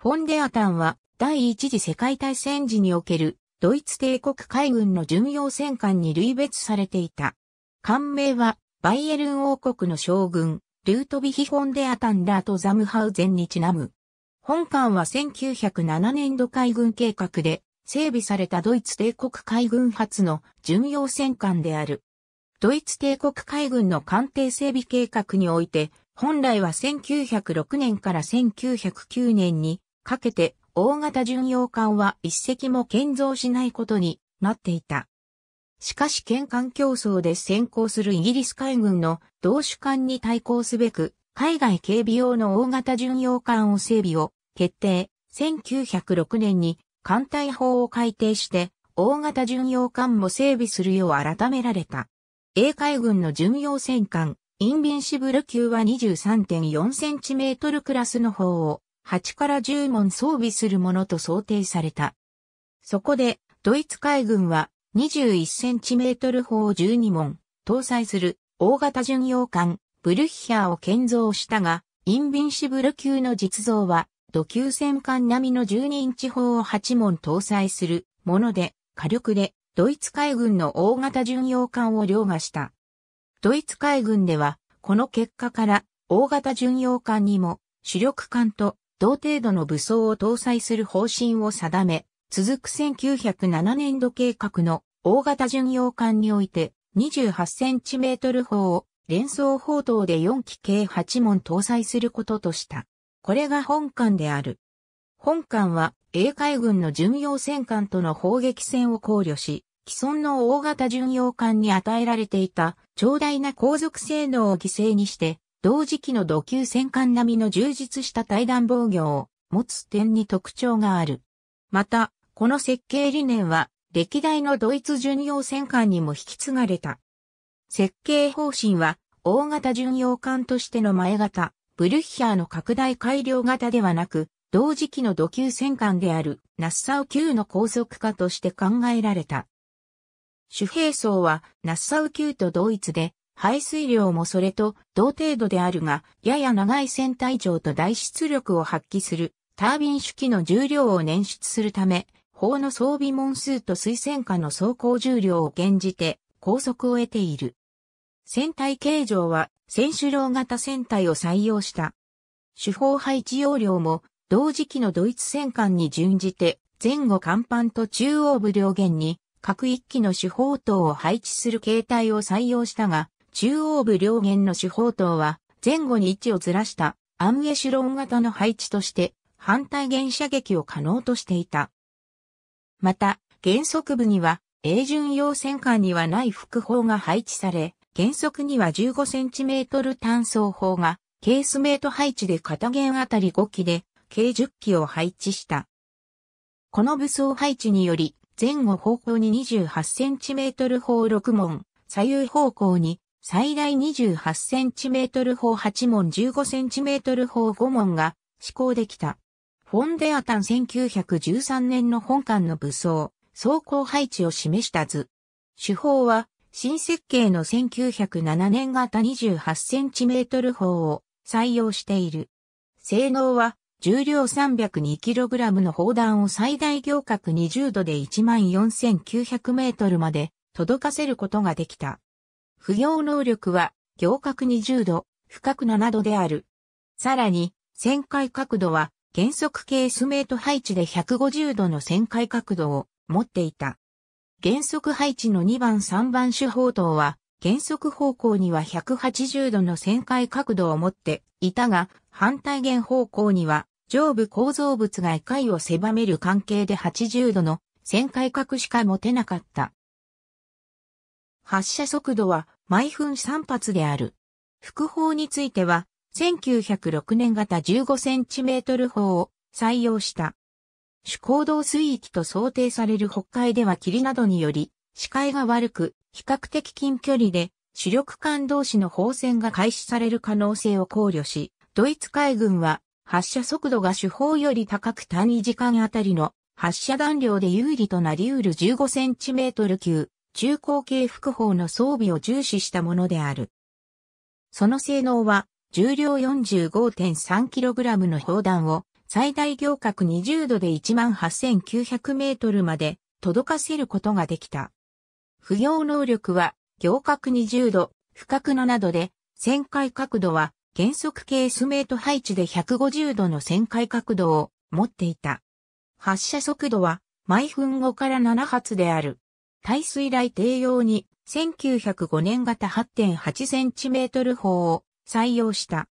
フォンデアタンは第一次世界大戦時におけるドイツ帝国海軍の巡洋戦艦に類別されていた。艦名はバイエルン王国の将軍、ルートビヒ・フォンデアタンラート・ザムハウゼンにちなむ。本艦は1907年度海軍計画で整備されたドイツ帝国海軍初の巡洋戦艦である。ドイツ帝国海軍の艦艇整備計画において、本来は1906年から1909年にかけて大型巡洋艦は一隻も建造しないことになっていた。しかし県艦競争で先行するイギリス海軍の同種艦に対抗すべく、海外警備用の大型巡洋艦を整備を決定。1906年に艦隊法を改定して、大型巡洋艦も整備するよう改められた。英海軍の巡洋戦艦、インビンシブル級は23.4センチメートルクラスの方を8から10門装備するものと想定された。そこで、ドイツ海軍は21センチメートル砲12門搭載する大型巡洋艦ブルッヒャーを建造したが、インビンシブル級の実像は土級戦艦並みの12インチ砲を8門搭載するもので、火力でドイツ海軍の大型巡洋艦を凌駕した。ドイツ海軍では、この結果から大型巡洋艦にも主力艦と同程度の武装を搭載する方針を定め、続く1907年度計画の大型巡洋艦において28センチメートル砲を連装砲塔で4機計8門搭載することとした。これが本艦である。本艦は英海軍の巡洋戦艦との砲撃戦を考慮し、既存の大型巡洋艦に与えられていた長大な航続性能を犠牲にして、同時期の土級戦艦並みの充実した対弾防御を持つ点に特徴がある。また、この設計理念は歴代のドイツ巡洋戦艦にも引き継がれた。設計方針は大型巡洋艦としての前型、ブルッヒャーの拡大改良型ではなく、同時期の土級戦艦であるナッサウ級の高速化として考えられた。主兵装はナッサウ級と同一で、排水量もそれと同程度であるが、やや長い船体長と大出力を発揮するタービン主機の重量を捻出するため、砲の装備門数と水戦艦の走行重量を減じて高速を得ている。船体形状は選手郎型船体を採用した。主砲配置容量も同時期のドイツ戦艦に準じて前後甲板と中央部両舷に各一機の主砲塔を配置する形態を採用したが、中央部両舷の主砲塔は前後に位置をずらしたアンエシュロン型の配置として反対原射撃を可能としていた。また、原則部には、英巡洋戦艦にはない副砲が配置され、原則には15センチメートル単装砲が、ケースメート配置で片弦あたり5機で、計10機を配置した。この武装配置により、前後方向に28センチメートル砲6門、左右方向に最大28センチメートル砲8門15センチメートル砲5門が施行できた。フォンデアタン1913年の本艦の武装、装甲配置を示した図。手法は新設計の1907年型28センチメートル砲を採用している。性能は重量 302kg の砲弾を最大行角20度で14,900メートルまで届かせることができた。不要能力は行角20度、深く7度である。さらに、旋回角度は原則ケースメート配置で150度の旋回角度を持っていた。原則配置の2番3番主砲塔は原則方向には180度の旋回角度を持っていたが、反対弦方向には上部構造物が回を狭める関係で80度の旋回角しか持てなかった。発射速度は毎分3発である。副砲については、1906年型 15cm 砲を採用した。主行動水域と想定される北海では霧などにより視界が悪く比較的近距離で主力艦同士の砲戦が開始される可能性を考慮し、ドイツ海軍は発射速度が主砲より高く単位時間あたりの発射弾量で有利となり得る 15cm 級中高系副砲の装備を重視したものである。その性能は重量 45.3kg の砲弾を最大行角20度で18,900メートルまで届かせることができた。不要能力は行角20度、深く7度で、旋回角度は原則ケースメート配置で150度の旋回角度を持っていた。発射速度は毎分5から7発である。耐水雷低用に1905年型 8.8cm 砲を採用した。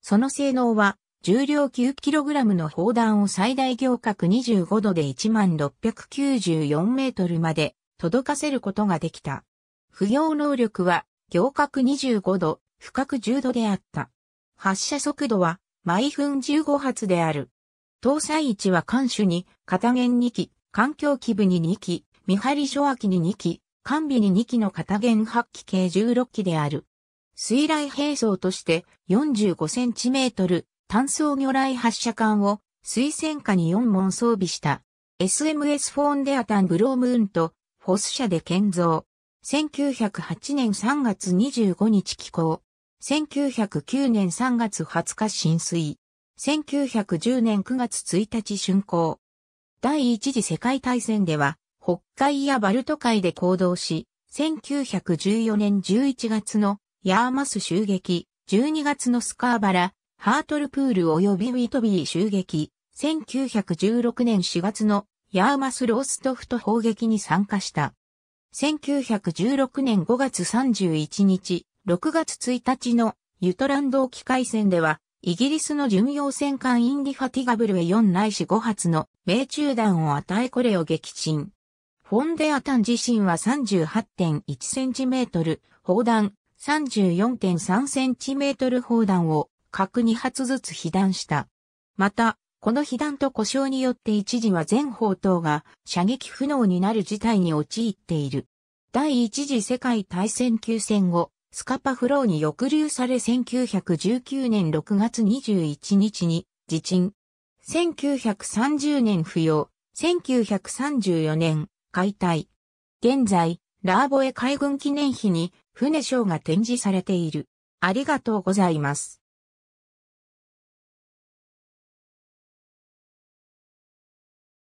その性能は重量 9kg の砲弾を最大行角25度で1694メートルまで届かせることができた。不要能力は行角25度、深く10度であった。発射速度は毎分15発である。搭載位置は艦首に片弦2機、環境基部に2機、見張り諸脇に2機、完備に2機の片弦8機計16機である。水雷兵装として45センチメートル単装魚雷発射管を水戦下に4門装備した SMS フォーンデアタンブロームーンとフォス社で建造。1908年3月25日起工。1909年3月20日浸水。1910年9月1日竣工。第一次世界大戦では、北海やバルト海で行動し、1914年11月のヤーマス襲撃、12月のスカーバラ、ハートルプール及びウィトビー襲撃、1916年4月のヤーマスローストフト砲撃に参加した。1916年5月31日、6月1日のユトランド沖海戦では、イギリスの巡洋戦艦インディファティガブルへ4ないし5発の命中弾を与えこれを撃沈。フォンデアタン自身は38.1センチメートル、砲弾34.3センチメートル砲弾を各2発ずつ被弾した。また、この被弾と故障によって一時は全砲塔が射撃不能になる事態に陥っている。第一次世界大戦休戦後、スカパフローに抑留され1919年6月21日に自鎮。1930年扶養、1934年解体。現在、ラーボエ海軍記念碑に船章が展示されている。ありがとうございます。